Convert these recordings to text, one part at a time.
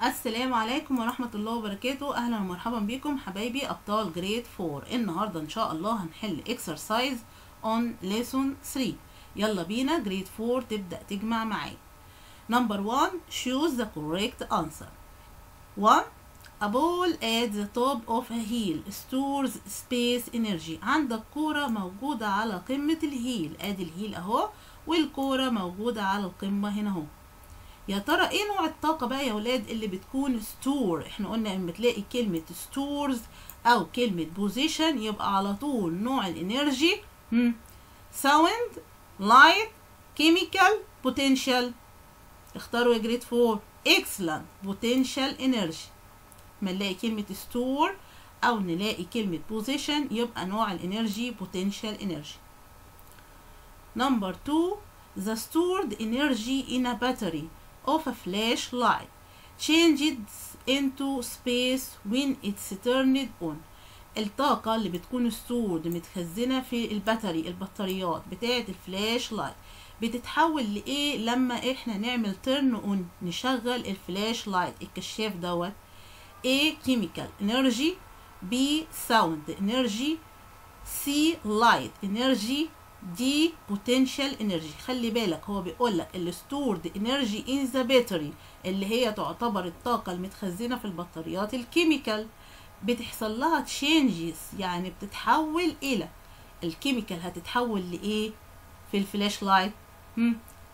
السلام عليكم ورحمة الله وبركاته. أهلا ومرحبا بكم حبايبي أبطال grade 4 النهاردة إن شاء الله هنحل exercise on lesson 3 يلا بينا grade 4 تبدأ تجمع معايا. Number 1 choose the correct answer. 1 A ball at the top of a hill stores space energy. عندك كورة موجودة على قمة ال hill. أدي ال hill أهو والكورة موجودة على القمة هنا أهو. يا ترى إيه نوع الطاقة بقى يا ولاد اللي بتكون store إحنا قلنا لما تلاقي كلمة stores أو كلمة position يبقى على طول نوع ال energy. sound light chemical potential اختاروا يا grade 4 excellent potential energy ما نلاقي كلمة store أو نلاقي كلمة position يبقى نوع ال energy potential energy Number 2 The stored energy in a battery. Of a flashlight. Changes into space when it's turned on. الطاقة اللي بتكون stored متخزنة في ال battery البطاريات بتاعة ال flashlight بتتحول لإيه لما إحنا نعمل turn on نشغل ال flashlight الكشاف دوت. A chemical energy B sound energy C light energy D potential energy. خلي بالك هو بيقول لك ال stored energy in the battery اللي هي تعتبر الطاقة المتخزنة في البطاريات ال chemical بتحصل لها changes يعني بتتحول إلى ال chemical هتتحول لإيه؟ في ال flashlight.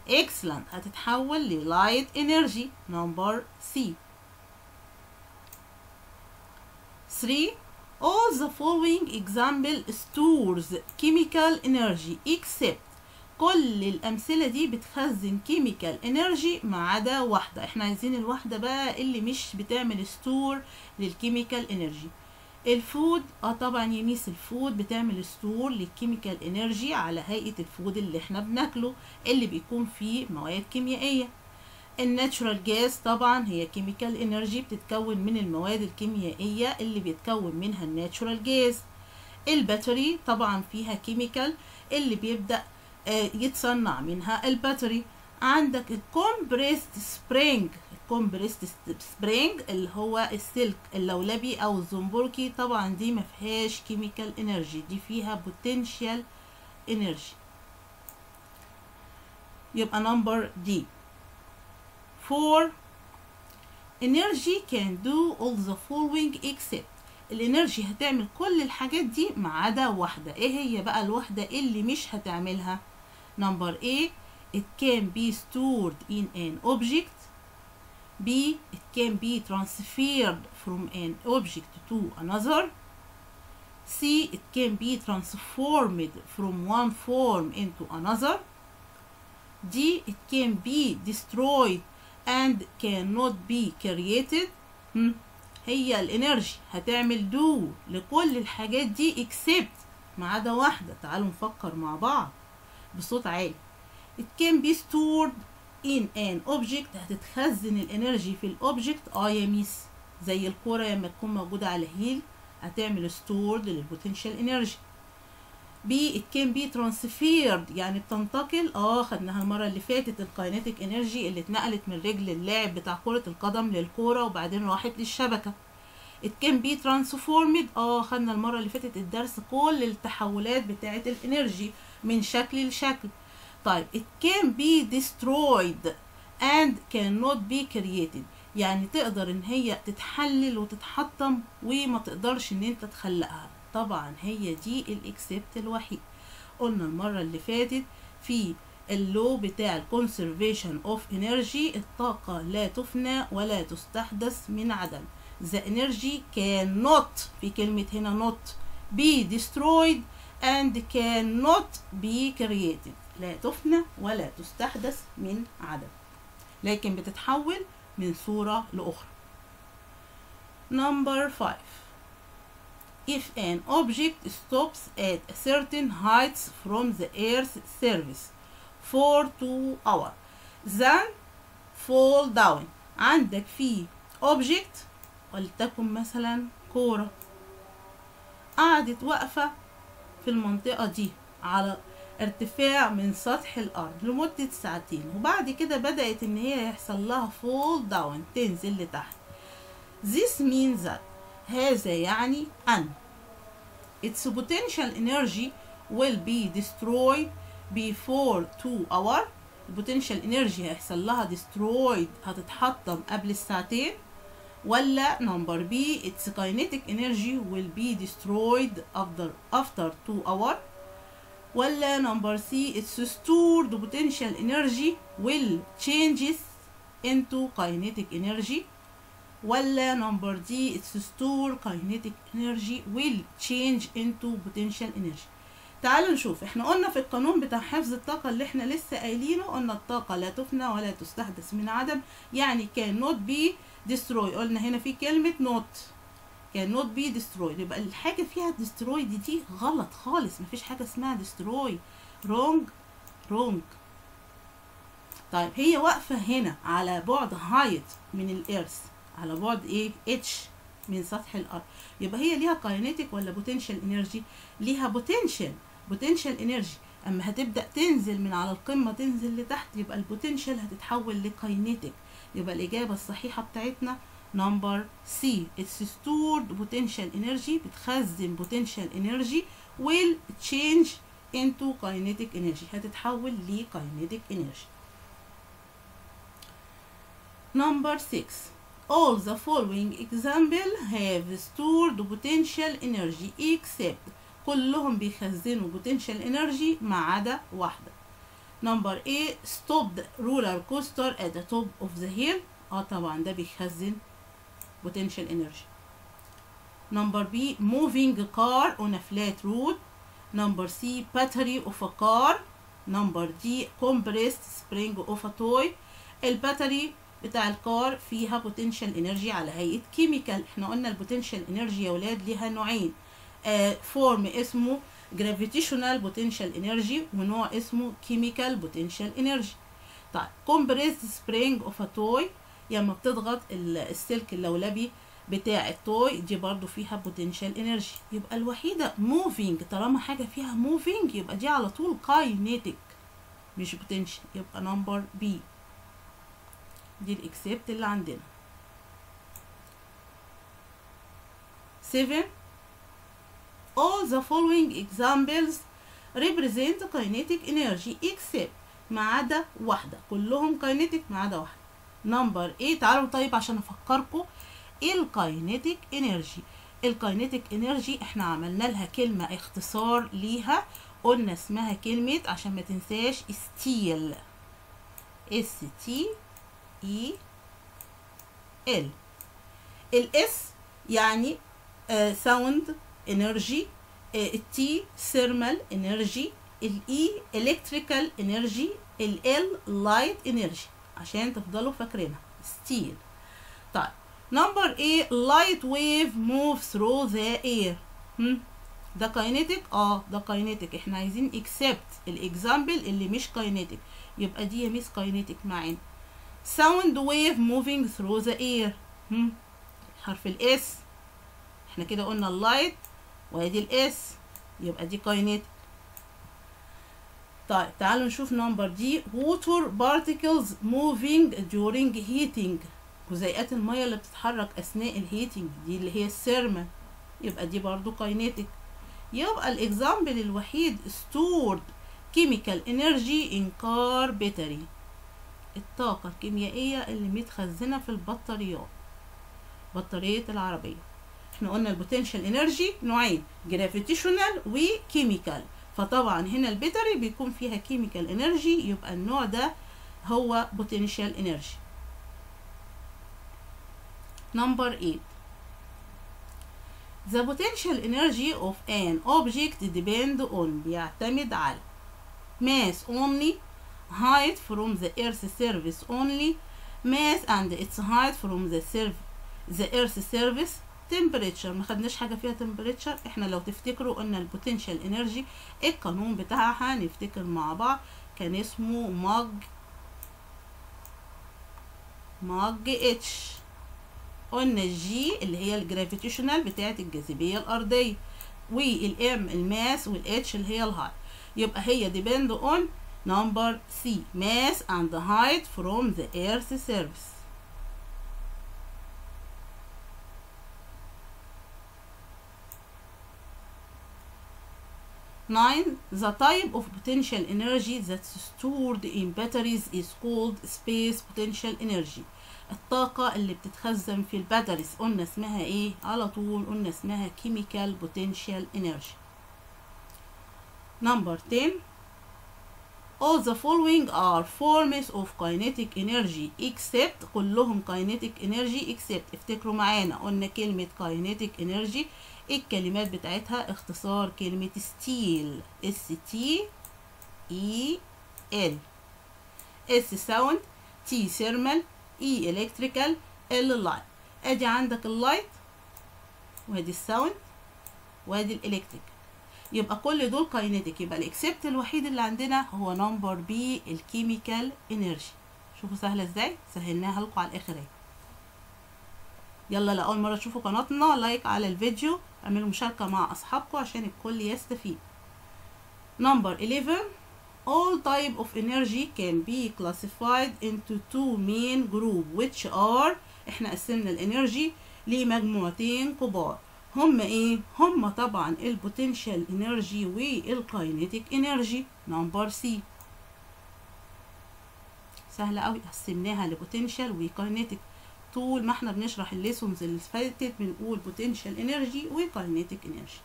excellent. هتتحول ل light energy. Number C. 3 All the following example stores chemical energy except كل الأمثلة دي بتخزن chemical energy ما عدا واحدة. إحنا عايزين الواحدة بقى اللي مش بتعمل store لل chemical energy ال food آه طبعا يا ميس ال food بتعمل store لل chemical energy على هيئة ال food اللي إحنا بناكله اللي بيكون فيه مواد كيميائية. ال natural gas طبعا هي chemical energy بتتكون من المواد الكيميائية اللي بيتكون منها ال natural gas ال battery طبعا فيها chemical اللي بيبدأ يتصنع منها ال battery عندك ال compressed spring ال compressed spring اللي هو السلك اللولبي أو الزنبركي طبعا دي ما فيهاش chemical energy دي فيها potential energy يبقى number D 4 energy can do all the following except ال energy هتعمل كل الحاجات دي ما عدا واحدة إيه هي بقى الواحدة اللي مش هتعملها number A it can be stored in an object B it can be transferred from an object to another C it can be transformed from one form into another D it can be destroyed and cannot be created hmm. هي ال energy. هتعمل do لكل الحاجات دي except ما عدا واحدة. تعالوا نفكر مع بعض بصوت عالي. It can be stored in an object. هتتخزن ال energy في ال object آه يا ميس زي الكورة لما تكون موجودة على hill هتعمل stored لل potential energy B it can be transferred. يعني بتنتقل. آه خدناها المرة اللي فاتت ال kinetic energy اللي اتنقلت من رجل اللاعب بتاع كرة القدم للكورة وبعدين راحت للشبكة. It can be transformed. آه خدنا المرة اللي فاتت الدرس كل التحولات بتاعة ال energy من شكل لشكل. طيب it can be destroyed and cannot be created. يعني تقدر إن هي تتحلل وتتحطم وما تقدرش إن أنت تخلقها. طبعا هي دي ال except الوحيد. قلنا المرة اللي فاتت في ال law بتاع ال conservation of energy الطاقة لا تفنى ولا تستحدث من عدم. The energy cannot في كلمة هنا not be destroyed and cannot be created. لا تفنى ولا تستحدث من عدم. لكن بتتحول من صورة لأخرى. Number 5 if an object stops at a certain height from the Earth's surface for two hours then fall down عندك في object ولتكن مثلا كورة قعدت واقفة في المنطقة دي على ارتفاع من سطح الأرض لمدة ساعتين وبعد كده بدأت إن هي يحصل لها fall down تنزل لتحت This means that هذا يعني أن its potential energy will be destroyed before 2 hour potential energy هيحصل لها destroyed هتتحطم قبل الساعتين ولا number B its kinetic energy will be destroyed after after 2 hour ولا number C its stored potential energy will changes into kinetic energy ولا number D its stored kinetic energy will change into potential energy. تعالوا نشوف إحنا قلنا في القانون بتاع حفظ الطاقة اللي إحنا لسه قايلينه قلنا الطاقة لا تفنى ولا تستحدث من عدم يعني كان not be destroy قلنا هنا في كلمة not كان not be destroyed. يبقى الحاجة فيها destroy دي, دي غلط خالص مفيش حاجة اسمها destroy. Wrong wrong. طيب هي واقفة هنا على بعد height من ال earth. على بعد إيه h من سطح الأرض يبقى هي ليها kinetic ولا potential energy ليها potential potential energy. أما هتبدأ تنزل من على القمة تنزل لتحت يبقى ال potential هتتحول ل kinetic يبقى الإجابة الصحيحة بتاعتنا number C it's stored potential energy بتخزن potential energy will change into kinetic energy. هتتحول لكاينيتيك energy. Number 6 all the following example have stored potential energy except كلهم بيخزنوا potential energy ما عدا واحدة number A stopped roller coaster at the top of the hill آه طبعا ده بيخزن potential energy number B moving car on a flat road number C battery of a car number D compressed spring of a toy الباتري بتاع الكار فيها potential energy على هيئة كيميكال إحنا قلنا البوتنشال انرجي يا ولاد ليها نوعين. فورم اسمه gravitational potential energy ونوع اسمه chemical potential energy. طيب compressed spring of a toy لما بتضغط السلك اللولبي بتاع التوي دي برضو فيها potential energy. يبقى الوحيدة moving طالما حاجة فيها moving يبقى دي على طول kinetic مش potential يبقى number B. دي الاكسبت اللي عندنا. 7 all the following examples represent kinetic energy except ما عدا واحدة. كلهم kinetic ما عدا واحدة. number A تعالوا طيب عشان أفكركم. إيه ال kinetic energy ال kinetic energy إحنا عملنا لها كلمة اختصار ليها. قلنا اسمها كلمة عشان ما تنساش STEL S T E L. ال S يعني sound energy ال T thermal energy ال E electrical energy L light energy عشان تفضلوا فاكرينها STEL طيب number A light wave move through the air ده kinetic آه ده kinetic إحنا عايزين except ال example اللي مش kinetic يبقى دي مش kinetic معانا. Sound wave moving through the air. هم. حرف ال S إحنا كده قلنا ال light وادي ال S يبقى دي kinetic طيب تعالوا نشوف number D water particles moving during heating. جزيئات المية اللي بتتحرك أثناء ال heating دي اللي هي ال thermal يبقى دي برضو kinetic يبقى ال example الوحيد stored chemical energy in car battery. الطاقة الكيميائية اللي متخزنة في البطاريات بطارية العربية. إحنا قلنا ال potential energy نوعين gravitational و chemical. فطبعا هنا ال battery بيكون فيها chemical energy يبقى النوع ده هو potential energy. number 8 The potential energy of an object depend on بيعتمد على mass only height from the earth's surface only mass and its height from the surf the earth's surface temperature. ما خدناش حاجة فيها temperature. إحنا لو تفتكروا قلنا ال potential energy القانون بتاعها نفتكر مع بعض كان اسمه ماج ماج اتش قلنا الجي اللي هي ال gravitational بتاعه الجاذبية الأرضية. والام الماس والاتش اللي هي الهاي يبقى هي depend on number C mass and height from the earth surface Nine, the type of potential energy that's stored in batteries is called space potential energy. الطاقة اللي بتتخزن في الباتريز قلنا اسمها إيه؟ على طول قلنا اسمها chemical potential energy. Number 10 All the following are forms of kinetic energy except كلهم kinetic energy except افتكروا معانا قلنا كلمة kinetic energy الكلمات بتاعتها اختصار كلمة steel S T E L S sound T thermal E electrical L light ادي عندك اللايت وادي ال sound وادي ال electric يبقى كل دول kinetic يبقى ال except الوحيد اللي عندنا هو number B ال chemical energy. شوفوا سهلة إزاي؟ سهلناها لكم على الآخر يلا لاول مرة تشوفوا قناتنا like على الفيديو. اعملوا مشاركة مع أصحابكم عشان الكل يستفيد. number 11 all type of energy can be classified into two main group which are إحنا قسمنا ال energy لمجموعتين كبار. هم إيه؟ هم طبعا ال potential energy وال kinetic energy number C سهلة قوي قسمناها ل potential و kinetic طول ما إحنا بنشرح ال lessons اللي فاتت بنقول potential energy و kinetic energy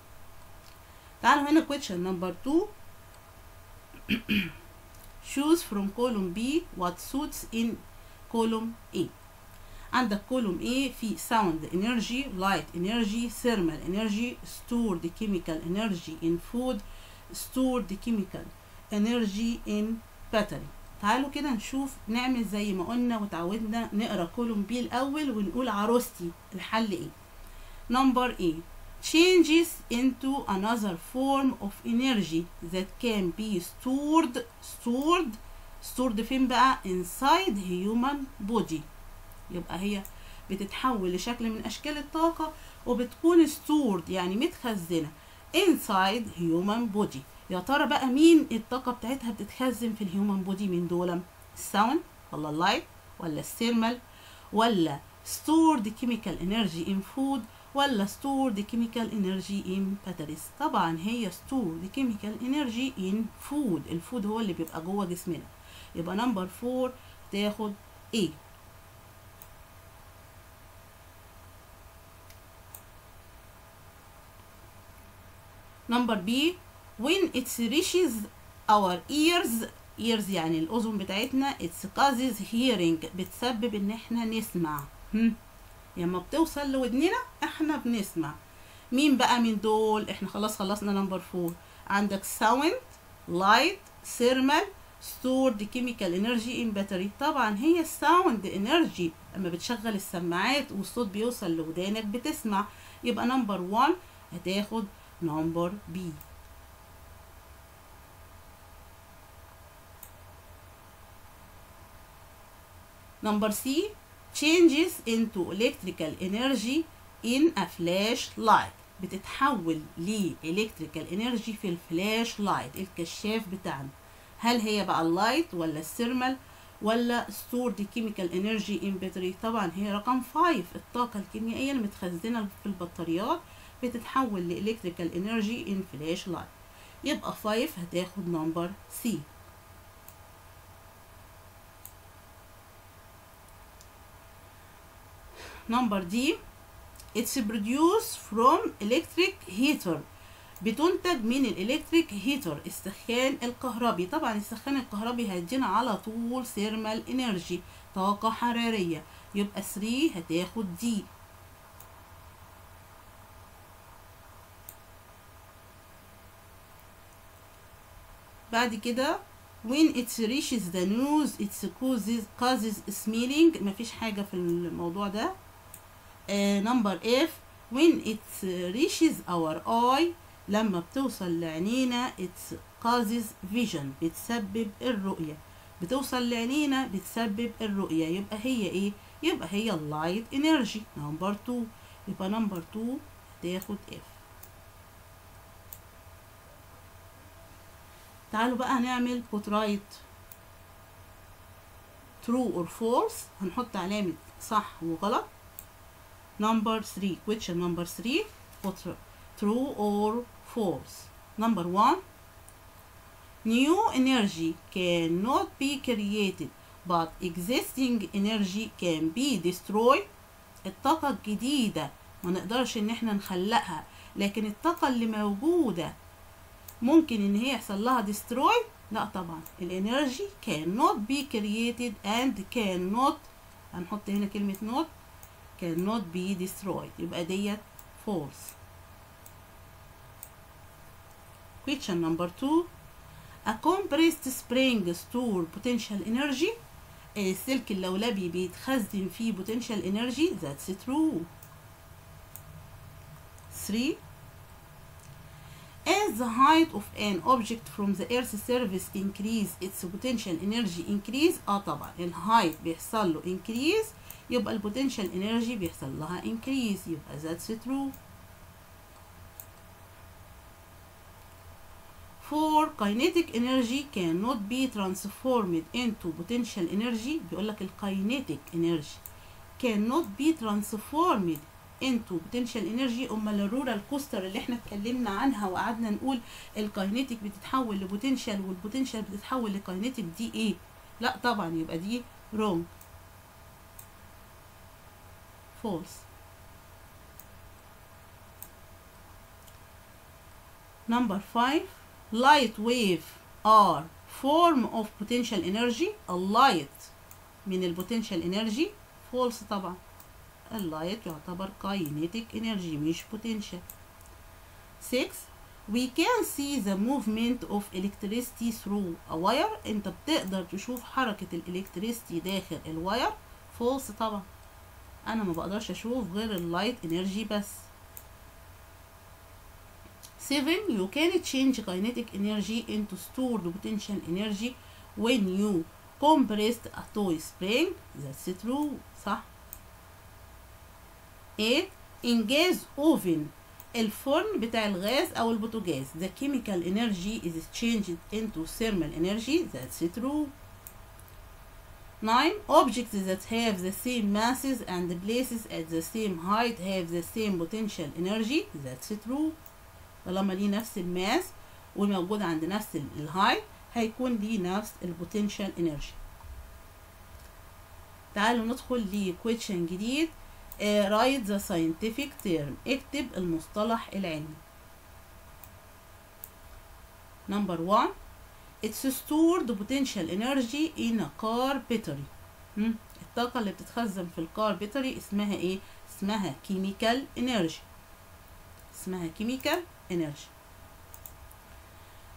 تعالوا هنا question number 2 choose from column B what suits in column A. عندك column A في sound energy light energy thermal energy stored chemical energy in food stored chemical energy in battery تعالوا كده نشوف نعمل زي ما قلنا وتعودنا نقرأ column B الأول ونقول عروستي الحل إيه number A. Changes into another form of energy that can be stored stored stored فين بقى? Inside human body. يبقى هي بتتحول لشكل من أشكال الطاقة وبتكون stored يعني متخزنة inside human body. يا ترى بقى مين الطاقة بتاعتها بتتخزن في ال human body من دول؟ ال sound ولا ال light ولا ال thermal ولا stored chemical energy in food ولا stored chemical energy in batteries طبعا هي stored chemical energy in food. ال food هو اللي بيبقى جوه جسمنا. يبقى number 4 تاخد A. number B when it reaches our ears ears يعني الأذن بتاعتنا it causes hearing بتسبب إن إحنا نسمع. هم. لما بتوصل لودننا إحنا بنسمع. مين بقى من دول؟ إحنا خلاص خلصنا number four عندك sound light thermal stored chemical energy in battery. طبعا هي ال sound energy لما بتشغل السماعات والصوت بيوصل لودانك بتسمع. يبقى number 1 هتاخد number B Number C. Changes into electrical energy in a flashlight. بتتحول ل electrical energy في ال flashlight الكشاف بتاعنا. هل هي بقى ال light ولا ال thermal ولا stored chemical energy in battery طبعا هي رقم 5 الطاقة الكيميائية المتخزنة في البطاريات بتتحول ل electrical energy in flash light. يبقى 5 هتاخد number C. number D it's produced from electric heater. بتنتج من ال electric heater السخان الكهربي. طبعا السخان الكهربي هيدينا على طول thermal energy طاقة حرارية. يبقى 3 هتاخد D بعد كده when it reaches the nose it causes causes smelling. مفيش حاجة في الموضوع ده. uh, F when it reaches our eye لما بتوصل لعينينا it causes vision بتسبب الرؤية. بتوصل لعينينا بتسبب الرؤية. يبقى هي إيه؟ يبقى هي ال light energy number 2 يبقى number 2 تاخد F. تعالوا بقى هنعمل right true or false هنحط علامة صح وغلط number 3 question number 3 put true or false number 1 new energy cannot be created but existing energy can be destroyed الطاقة الجديدة ما نقدرش ان إحنا نخلقها لكن الطاقة اللي موجودة ممكن ان هي يحصل لها destroy لا طبعا الانرجي cannot be created and cannot هنحط هنا كلمة not cannot be destroyed يبقى ديت false question number two a compressed spring store potential energy السلك اللولبي بيتخزن فيه potential energy that's true 3 As the height of an object from the Earth's surface increase its potential energy increase اه طبعا الهايت بيحصل له increase يبقى البوتنشال energy بيحصل لها increase يبقى that's true For kinetic energy cannot be transformed into potential energy بيقول لك الكاينيتيك energy cannot be transformed into potential energy امال ال roller coaster اللي إحنا اتكلمنا عنها وقعدنا نقول ال kinetic بتتحول ل potential وال potential بتتحول ل kinetic دي إيه؟ لا طبعا يبقى دي wrong. False. Number 5 light wave are form of potential energy. ال light من ال potential energy false طبعا. ال light يعتبر kinetic energy مش potential 6 we can see the movement of electricity through a wire انت بتقدر تشوف حركة ال electricity داخل ال wire false طبعا أنا ما بقدرش أشوف غير ال light energy بس 7 you can change kinetic energy into stored potential energy when you compressed a toy spring that's true صح 8 in gas oven الفرن بتاع الغاز أو البوتاجاز the chemical energy is changed into thermal energy that's true 9 objects that have the same masses and places at the same height have the same potential energy that's true طالما ليه نفس ال mass وموجود عند نفس ال height هيكون ليه نفس ال potential energy تعالوا ندخل ل question جديد write the scientific term اكتب المصطلح العلمي number 1 it's stored potential energy in a car battery. الطاقة اللي بتتخزن في ال car battery اسمها إيه؟ اسمها chemical energy اسمها chemical energy.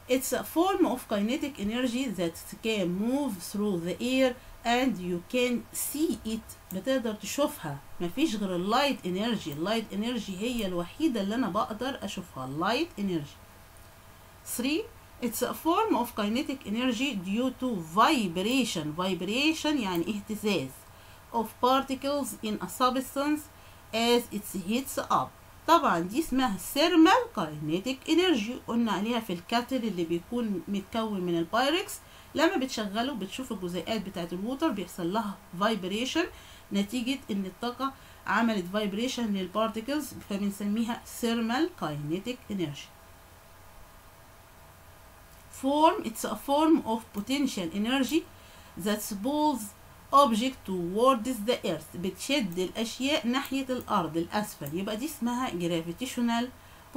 It's a form of kinetic energy that can move through the air and you can see it. بتقدر تشوفها. مفيش غير ال light energy ال light energy هي الوحيدة اللي أنا بقدر أشوفها. ال light energy 3 It's a form of kinetic energy due to vibration. Vibration يعني اهتزاز of particles in a substance as it heats up. طبعا دي اسمها thermal kinetic energy. قلنا عليها في ال kettle اللي بيكون متكون من البايركس لما بتشغله بتشوف الجزيئات بتاعت ال water بيحصل لها vibration نتيجة إن الطاقة عملت vibration لل particles فبنسميها thermal kinetic energy. Form it's a form of potential energy that pulls object towards the earth. بتشد الأشياء ناحية الأرض الأسفل. يبقى دي اسمها gravitational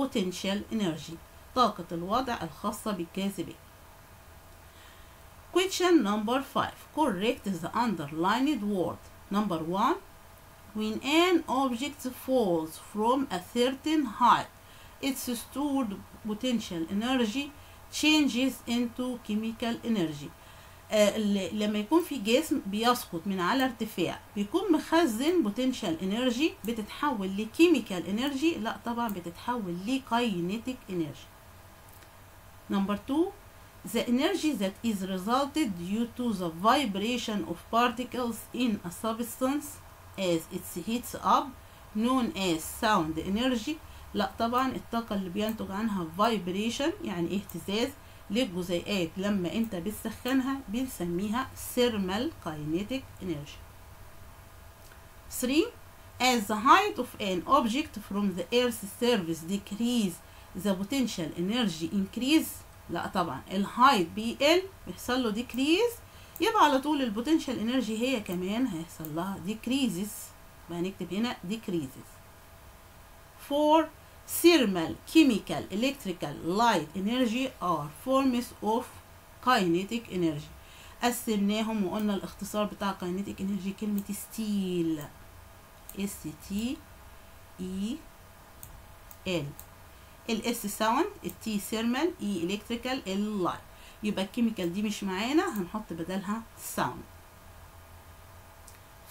potential energy طاقة الوضع الخاصة بالجاذبية. Question number 5 Correct the underlined word Number 1 When an object falls from a certain height its stored potential energy changes into chemical energy آه لما يكون في جسم بيسقط من على ارتفاع بيكون مخزن potential energy بتتحول ل chemical energy لا طبعا بتتحول ل kinetic energy number 2 the energy that is resulted due to the vibration of particles in a substance as it heats up known as sound energy لا طبعا الطاقة اللي بينتج عنها vibration يعني اهتزاز للجزيئات لما انت بتسخنها بنسميها thermal kinetic energy 3 as the height of an object from the earth's surface decrease the potential energy increase لا طبعا. ال height بيقل بيحصل له decrease. يبقى على طول ال potential energy هي كمان هيحصل لها decreases. يبقى هنكتب هنا decreases. 4 thermal chemical electrical light energy are forms of kinetic energy. قسمناهم وقلنا الاختصار بتاع kinetic energy كلمة steel S T E L ال S sound ال T thermal E electrical ال light يبقى ال chemical دي مش معانا هنحط بدلها sound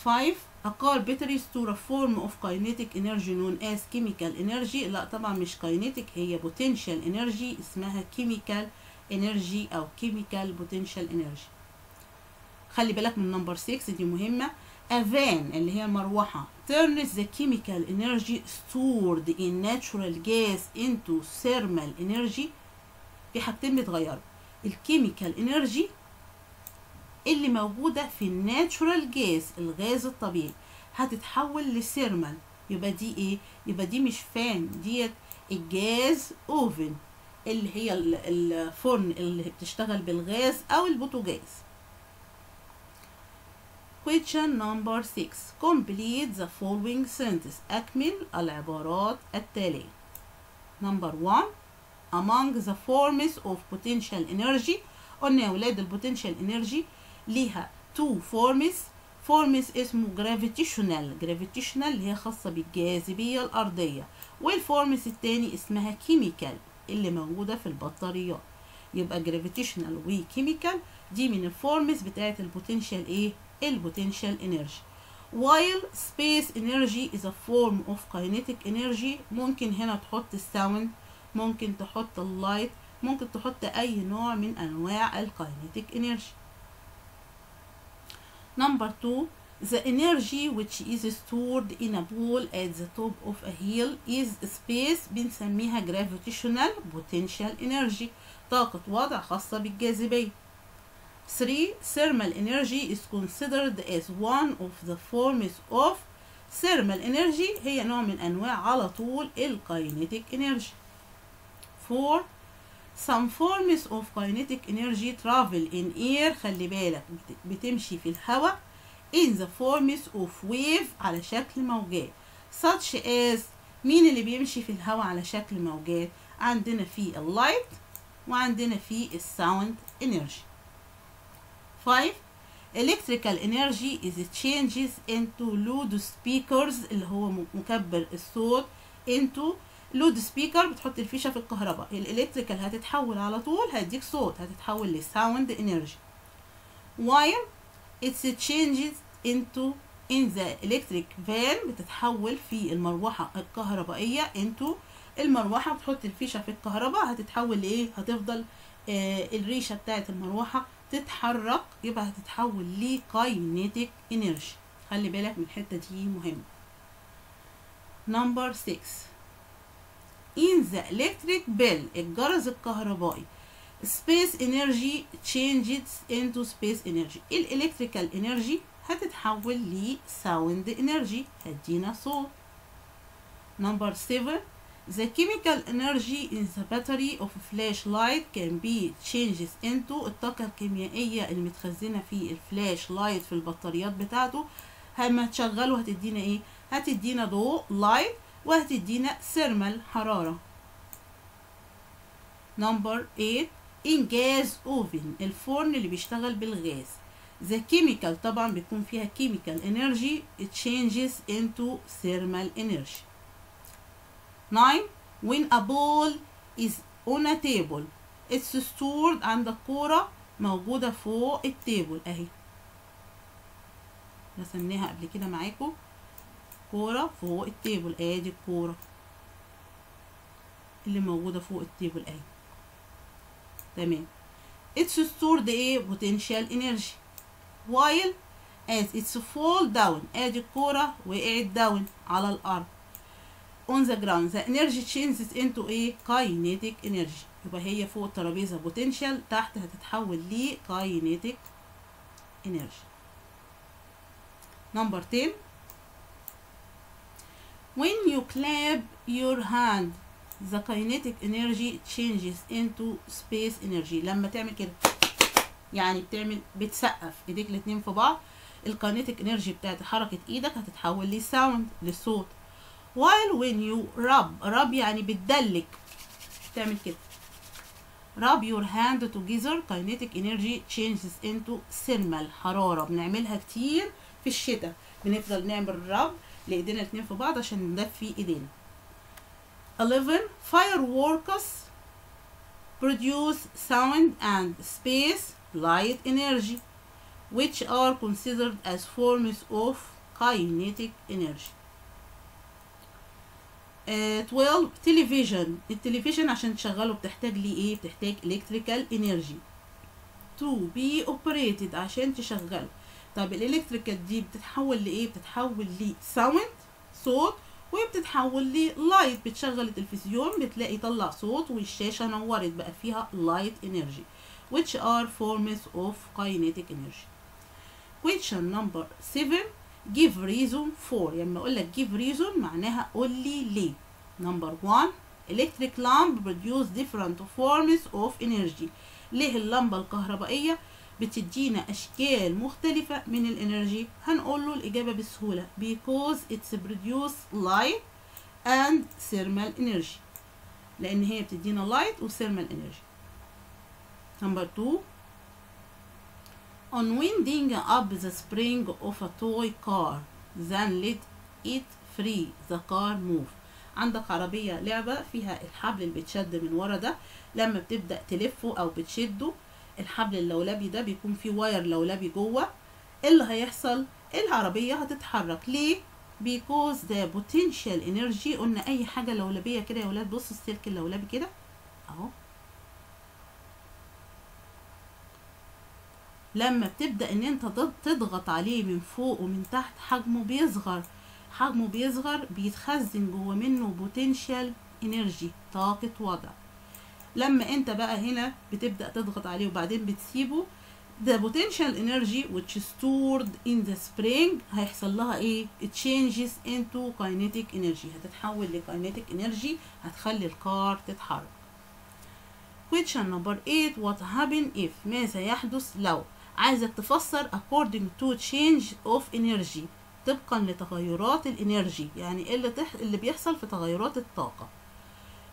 5 A car battery store a form of kinetic energy known as chemical energy لا طبعا مش kinetic هي potential energy اسمها chemical energy أو chemical potential energy خلي بالك من نمبر 6 دي A van اللي هي المروحة. Turns the chemical energy stored in natural gas into thermal energy. في حاجتين بيتغيروا. الكيميكال انرجي اللي موجودة في ال natural gas الغاز الطبيعي هتتحول ل thermal يبقى دي إيه؟ يبقى دي مش fan دي ال gas oven اللي هي الفرن اللي بتشتغل بالغاز أو البوتاجاز. Question number 6 Complete the following sentence. أكمل العبارات التالية. Number 1 Among the forms of potential energy. قلنا يا ولاد ال potential energy ليها two forms. Forms اسمه gravitational. Gravitational اللي هي خاصة بالجاذبية الأرضية. وال forms التاني اسمها chemical اللي موجودة في البطاريات. يبقى gravitational و chemical دي من ال forms بتاعت ال potential إيه؟ ال potential energy while space energy is a form of kinetic energy ممكن هنا تحط ال sound ممكن تحط اللايت ممكن تحط اي نوع من انواع الكاينيتيك انرجي number 2 the energy which is stored in a ball at the top of a hill is space بنسميها gravitational potential energy طاقة وضع خاصة بالجاذبية 3 thermal energy is considered as one of the forms of thermal energy هي نوع من انواع على طول ال kinetic energy 4 some forms of kinetic energy travel in air خلي بالك بتمشي في الهواء in the forms of wave على شكل موجات such as مين اللي بيمشي في الهواء على شكل موجات عندنا في ال light وعندنا في ال sound energy 5 electrical energy is changes into loudspeakers اللي هو مكبر الصوت into loud speaker بتحط الفيشة في الكهرباء. ال electrical هتتحول على طول هيديك صوت هتتحول ل sound energy while it's changes into in the electric van بتتحول في المروحة الكهربائية into المروحة. بتحط الفيشة في الكهرباء هتتحول لإيه؟ هتفضل آه الريشة بتاعت المروحة تتحرك يبقى هتتحول ل kinetic energy. خلي بالك من الحتة دي مهمة. number 6 in the electric bell الجرس الكهربائي. Space energy changes into space energy. ال electrical energy هتتحول ل sound energy. هتدينا صوت. number 7 the chemical energy in the battery of flashlight can be changes into الطاقة الكيميائية المتخزنة في ال flashlight في البطاريات بتاعته. لما تشغله هتدينا إيه؟ هتدينا ضوء light وهتدينا thermal حرارة. number 8 in gas oven الفرن اللي بيشتغل بالغاز. The chemical طبعا بيكون فيها chemical energy. It changes into thermal energy. 9 when a ball is on a table it's stored عند الكورة موجودة فوق ال table أهي. رسمناها قبل كده معاكم. كورة فوق ال table آدي الكورة. اللي موجودة فوق ال table أهي. تمام. It's stored إيه؟ Potential energy. While as it's fall down. آدي الكورة وقعت down على الأرض. On the ground. The energy changes into a kinetic energy. يبقى هي فوق الترابيزة. potential تحت هتتحول ل kinetic energy number 10 when you clap your hand the kinetic energy changes into sound energy. لما تعمل كده يعني بتعمل بتسقف. إيديك الاتنين في بعض. ال kinetic energy بتاعت حركة إيدك هتتحول ل sound لصوت. while when you rub rub يعني بتدلك تعمل كده rub your hand together kinetic energy changes into thermal حرارة بنعملها كتير في الشتاء بنفضل نعمل رب لايدينا الاتنين في بعض عشان ندفي ايدينا 11 fireworks produce sound and space light energy which are considered as forms of kinetic energy آه، 12 تلفزيون التلفزيون عشان تشغله بتحتاج ليه إيه؟ بتحتاج electrical energy. To be operated عشان تشغله. طب ال electrical دي بتتحول لإيه؟ بتتحول ل sound صوت وبتتحول ل light بتشغل التلفزيون بتلاقي طلع صوت والشاشة نورت. بقى فيها light energy which are forms of kinetic energy. Question number 7 give reason for لما أقول لك give reason معناها قول لي ليه number 1 electric lamp produce different forms of energy ليه اللمبه الكهربائيه بتدينا اشكال مختلفة من الانرجي هنقول له الاجابة بسهولة because it's produce light and thermal energy لأن هي بتدينا light و thermal energy number two on winding up the spring of a toy car. Then let it free. The car move. عندك عربية لعبة فيها الحبل اللي بيتشد من ورا ده. لما بتبدأ تلفه أو بتشده الحبل اللولبي ده بيكون فيه wire لولبي جوه. إيه اللي هيحصل؟ العربية هتتحرك. ليه؟ Because the potential energy قلنا أي حاجة لولبية كده يا ولاد. بص السلك اللولبي كده. أهو. لما بتبدأ إن أنت تضغط عليه من فوق ومن تحت حجمه بيصغر. حجمه بيصغر بيتخزن جوه منه potential energy طاقة وضع. لما أنت بقى هنا بتبدأ تضغط عليه وبعدين بتسيبه the potential energy which is stored in the spring هيحصل لها إيه؟ Changes into kinetic energy. هتتحول ل kinetic energy هتخلي ال car تتحرك. Question number 8 what happen if ماذا يحدث لو؟ عايزك تفسر according to change of energy طبقا لتغيرات ال energy يعني إيه اللي, تح... اللي بيحصل في تغيرات الطاقة.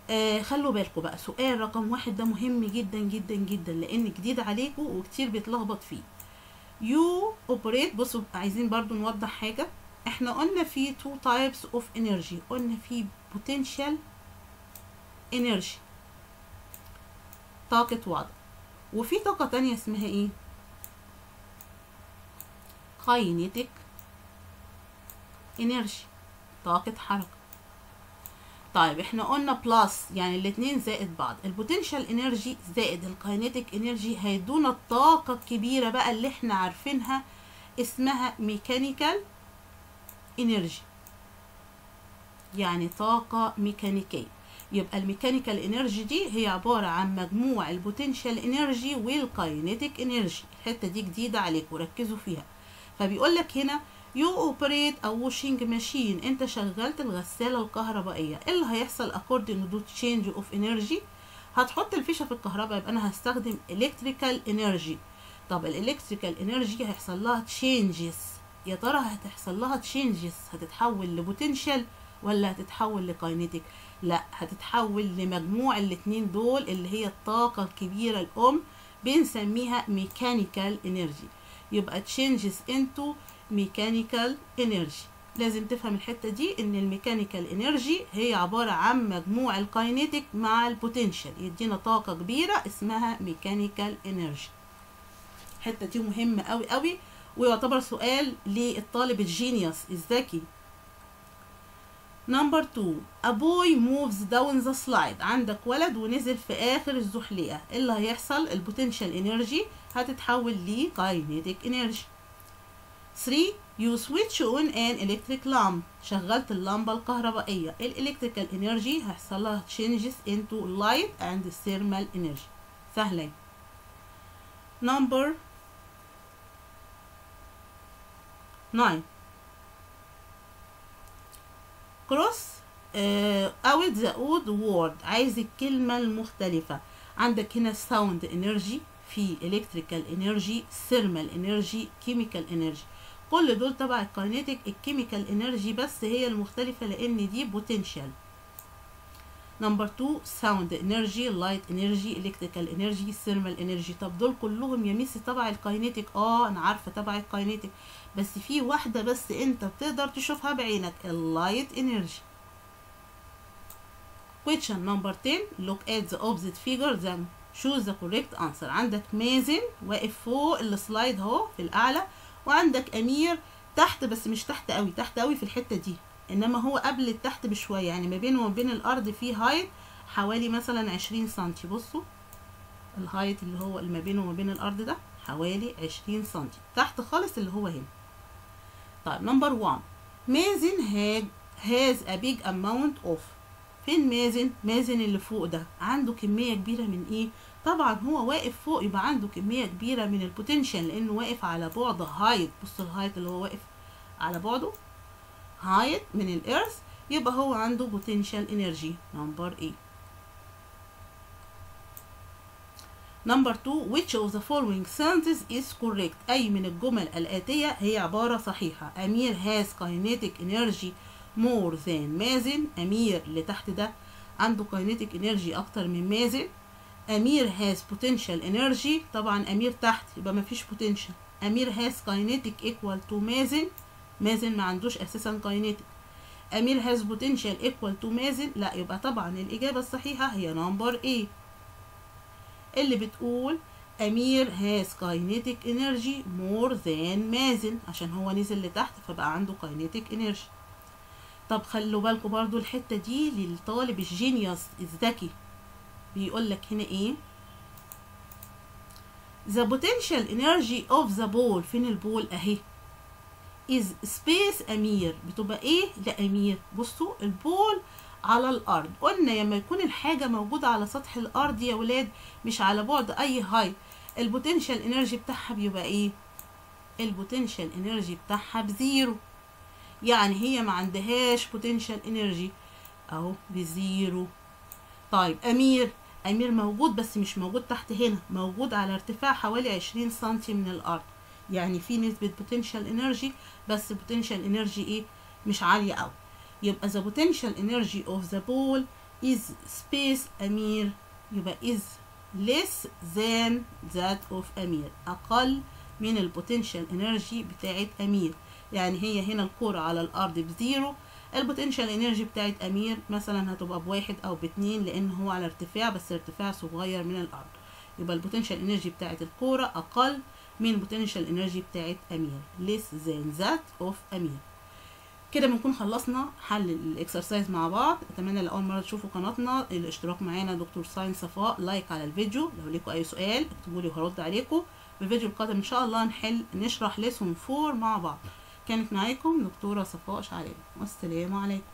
آه خلوا بالكم بقى سؤال رقم واحد ده مهم جدا جدا جدا لأن جديد عليكم وكتير بيتلخبط فيه. You operate بصوا عايزين برضو نوضح حاجة. إحنا قلنا في two types of energy قلنا في potential energy طاقة وضع. وفي طاقة تانية اسمها إيه؟ Kinetic energy طاقة حركة. طيب إحنا قلنا plus يعني الاتنين زائد بعض. ال potential energy زائد ال kinetic energy هيدونا الطاقة الكبيرة بقى اللي إحنا عارفينها اسمها mechanical energy يعني طاقة ميكانيكية يبقى ال mechanical energy دي هي عبارة عن مجموع ال potential energy وال kinetic energy الحتة دي جديدة عليكم ركزوا فيها. فبيقول لك هنا you operate a washing machine انت شغلت الغسالة الكهربائية. إيه اللي هيحصل according to change of energy هتحط الفيشة في الكهرباء يبقى أنا هستخدم electrical energy. طب ال electrical energy هيحصل لها changes. يا ترى هتحصل لها changes هتتحول ل potential ولا هتتحول ل kinetic لا هتتحول لمجموع الاتنين دول اللي هي الطاقة الكبيرة الأم بنسميها mechanical energy يبقى changes into mechanical energy لازم تفهم الحتة دي إن ال mechanical energy هي عبارة عن مجموع ال kinetic مع ال potential يدينا طاقة كبيرة اسمها mechanical energy الحتة دي مهمة قوي قوي ويعتبر سؤال للطالب ال genius الذكي. Number 2 a boy moves down the slide. عندك ولد ونزل في آخر الزحليقة. إيه اللي هيحصل؟ ال potential energy هتتحول ل kinetic energy 3 you switch on an electric lamp. شغلت اللمبة الكهربائية. ال electrical energy هيحصل لها changes into light and thermal energy. سهلة. Number 9 cross uh, out the odd word عايز الكلمة المختلفة. عندك هنا sound energy في electrical energy thermal energy chemical energy. كل دول تبع ال kinetic ال chemical energy بس هي المختلفة لأن دي potential Number 2 sound energy light energy electrical energy thermal energy طب دول كلهم يا ميسي تبع ال kinetic آه أنا عارفة تبع ال kinetic بس في واحدة بس أنت بتقدر تشوفها بعينك. ال light energy question number 10 look at the opposite figure then. Choose the correct answer. عندك مازن واقف فوق ال slide أهو في الأعلى وعندك أمير تحت بس مش تحت قوي تحت قوي في الحتة دي. إنما هو قبل التحت بشوية يعني ما بينه وبين الأرض في height حوالي مثلا 20 سنتي. بصوا ال height اللي هو اللي ما بينه وما بين الأرض ده حوالي 20 سنتي. تحت خالص اللي هو هنا. طيب number 1 مازن has has a big amount of فين مازن مازن اللي فوق ده. عنده كمية كبيرة من إيه؟ طبعا هو واقف فوق يبقى عنده كمية كبيرة من ال potential لأنه واقف على بعد height بصوا ال height اللي هو واقف على بعده. height من ال earth يبقى هو عنده potential energy number 8 number 2 which of the following sentences is correct أي من الجمل الآتية هي عبارة صحيحة. أمير has kinetic energy more than مازن. أمير اللي تحت ده عنده kinetic energy أكتر من مازن. أمير has potential energy. طبعا أمير تحت يبقى مفيش potential. أمير has kinetic equal to مازن. مازن ما عندوش أساسا kinetic أمير has potential equal to مازن لا يبقى طبعا الإجابة الصحيحة هي نمبر A. اللي بتقول أمير has kinetic energy more than مازن عشان هو نزل لتحت فبقى عنده kinetic energy. طب خلوا بالكم برضو الحتة دي للطالب الجينيوس الذكي بيقول لك هنا إيه؟ The potential energy of the ball فين ال ball أهي؟ Is space أمير. بتبقى إيه؟ لأمير بصوا ال ball على الأرض. قلنا لما يكون الحاجة موجودة على سطح الأرض يا ولاد مش على بعد أي height ال potential energy بتاعها بيبقى إيه؟ ال potential energy بتاعها ب zero. يعني هي ما عندهاش potential energy أهو ب zero. طيب أمير. أمير موجود بس مش موجود تحت هنا. موجود على ارتفاع حوالي 20 سنتي من الأرض. يعني في نسبة potential energy بس potential energy إيه؟ مش عالية قوي يبقى the potential energy of the ball is space أمير. يبقى is less than that of أمير. أقل من ال potential energy بتاعت أمير. يعني هي هنا الكرة على الأرض ب zero. ال potential energy بتاعت أمير مثلا هتبقى بواحد أو باتنين لأن هو على ارتفاع بس ارتفاع صغير من الأرض. يبقى ال potential energy بتاعت الكرة أقل من ال potential energy بتاعت أمير. Less than that of أمير. كده بنكون خلصنا حل ال exercise مع بعض. أتمنى لأول مرة تشوفوا قناتنا. الاشتراك معانا دكتور science صفاء. like على الفيديو. لو ليكم أي سؤال اكتبوا لي وهرد عليكم. في الفيديو القادم إن شاء الله نحل نشرح lesson 4 مع بعض. كانت معاكم دكتورة صفاء شعراني والسلام عليكم.